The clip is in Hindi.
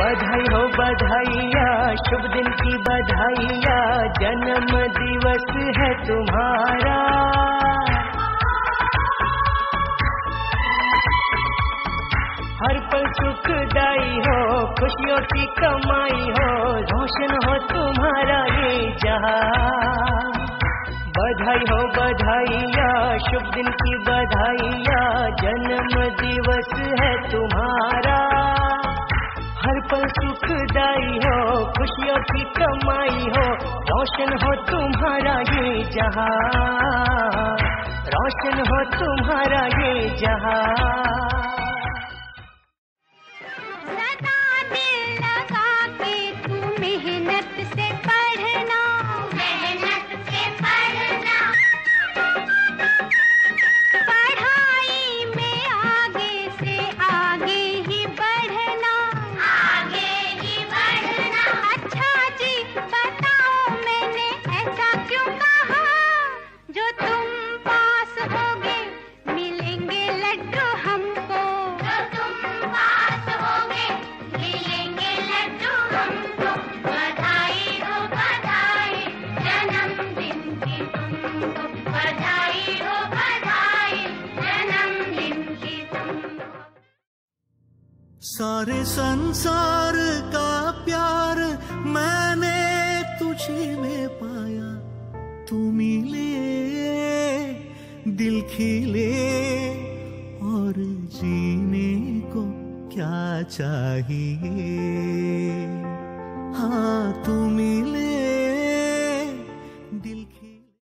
बधाई हो बधाइया, शुभ दिन की बधाइया, जन्म दिवस है तुम्हारा। हर पल सुखदाई हो, खुशियों की कमाई हो, रोशन हो तुम्हारा ये जहाँ। बधाई हो बधाइया, शुभ दिन की बधाइया, जन्म दिवस है तुम्हारा। हर पल सुखदाई हो, खुशियों की कमाई हो, रोशन हो तुम्हारा ये जहाँ, रोशन हो तुम्हारा ये जहाँ। सारे संसार का प्यार मैंने तुझे में पाया। तू मिले, दिल खिले और जीने को क्या चाहिए?